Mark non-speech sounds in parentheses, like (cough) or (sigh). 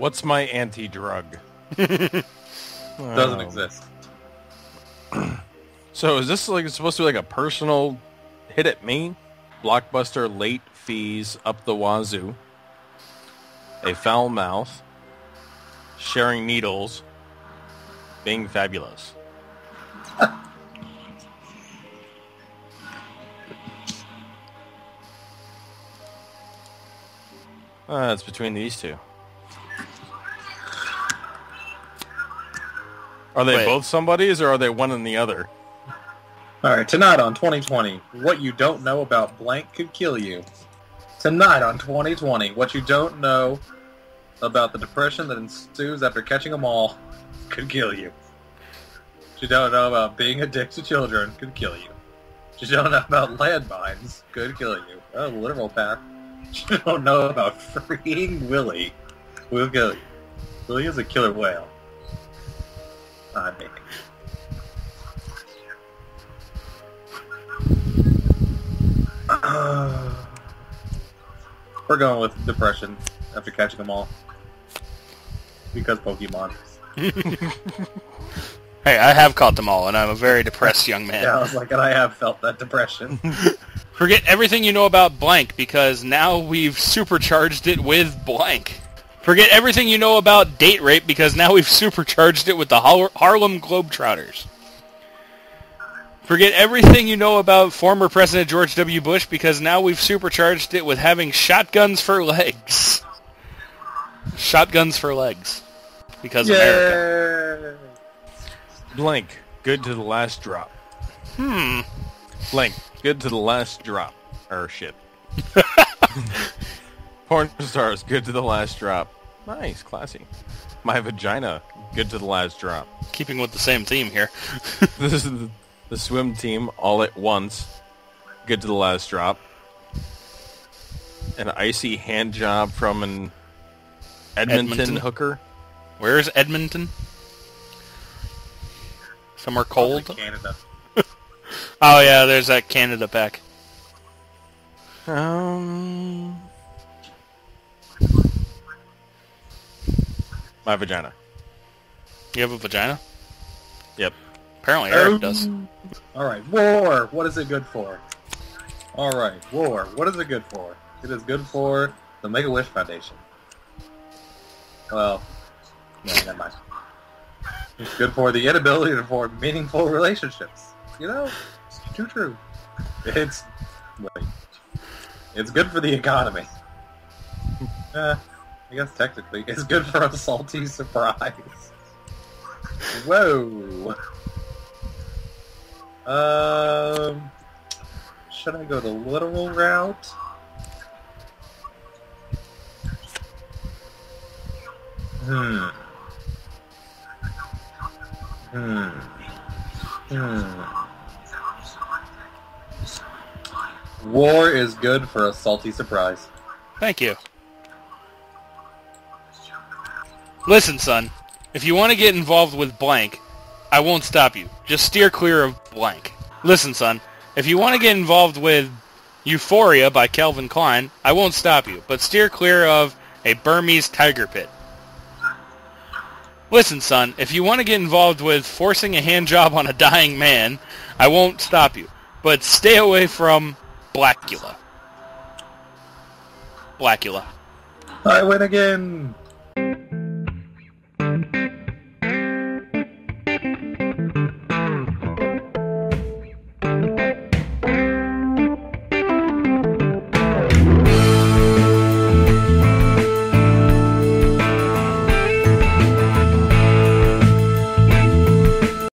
What's my anti-drug? (laughs) Doesn't Oh. exist. (clears throat) So is this like supposed to be like a personal hit at me? Blockbuster late fees up the wazoo. A foul mouth. Sharing needles. Being fabulous. (laughs) Uh, it's between these two. Are they Wait. both somebody's or are they one and the other? All right, tonight on 2020, what you don't know about blank could kill you. Tonight on 2020, what you don't know about the depression that ensues after catching them all could kill you. What you don't know about being a dick to children could kill you. What you don't know about landmines could kill you. Oh, literal path. What you don't know about freeing Willie will kill you. Willie is a killer whale. I mean. We're going with depression after catching them all. Because Pokemon. (laughs) Hey, I have caught them all, and I'm a very depressed young man. Yeah, I was like, and I have felt that depression. (laughs) Forget everything you know about blank because now we've supercharged it with blank. Forget everything you know about date rape because now we've (laughs) supercharged it with the Har- Harlem Globetrotters. Forget everything you know about former President George W. Bush because now we've supercharged it with having shotguns for (laughs) legs. Shotguns for legs. Because America. Yay! Blank, good to the last drop. Hmm. Blank, good to the last drop. Or shit. (laughs) Porn stars, good to the last drop. Nice, classy. My vagina, good to the last drop. Keeping with the same theme here. (laughs) (laughs) This is the, the swim team all at once. Good to the last drop. An icy hand job from an Edmonton, Edmonton? hooker. Where's Edmonton? Somewhere cold? Canada. (laughs) Oh yeah, there's that Canada pack. Um, my vagina. You have a vagina? Yep. Apparently Eric Um, does. Alright, war. What is it good for? Alright, war. What is it good for? It is good for the Make-A-Wish Foundation. Well, no, never mind. It's good for the inability to form meaningful relationships. You know, it's too true. It's, wait. It's good for the economy. Eh, (laughs) I guess technically, it's good for a salty surprise. Whoa. Um, should I go the literal route? Hmm. Hmm. Hmm. War is good for a salty surprise. Thank you. Listen, son. If you want to get involved with blank, I won't stop you. Just steer clear of blank. Listen, son. If you want to get involved with Euphoria by Calvin Klein, I won't stop you. But steer clear of a Burmese tiger pit. Listen, son. If you want to get involved with forcing a hand job on a dying man, I won't stop you. But stay away from Blacula. Blacula. I win again!